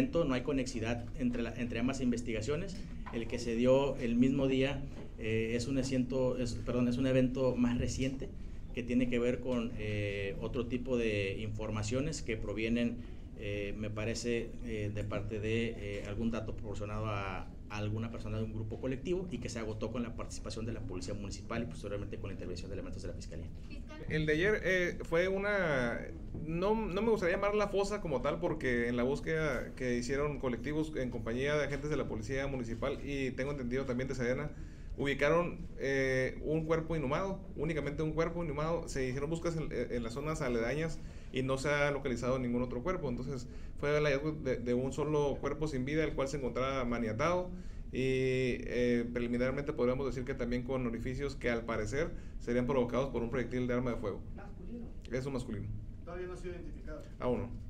no hay conexidad entre, entre ambas investigaciones. El que se dio el mismo día eh, es, un asiento, es, perdón, es un evento más reciente que tiene que ver con eh, otro tipo de informaciones que provienen, eh, me parece, de parte de algún dato proporcionado a, alguna persona de un grupo colectivo y que se agotó con la participación de la Policía Municipal y posteriormente con la intervención de elementos de la Fiscalía. El de ayer fue una, no, no, me gustaría llamar la fosa como tal porque en la búsqueda que hicieron colectivos en compañía de agentes de la Policía Municipal y tengo entendido también de Sedena, ubicaron eh, un cuerpo inhumado, únicamente un cuerpo inhumado, se hicieron búsquedas en, las zonas aledañas y no se ha localizado ningún otro cuerpo, entonces fue el hallazgo de, un solo cuerpo sin vida, el cual se encontraba maniatado y eh, preliminarmente podríamos decir que también con orificios que al parecer serían provocados por un proyectil de arma de fuego. ¿Masculino? Es un masculino. Todavía no ha sido identificado. Aún no.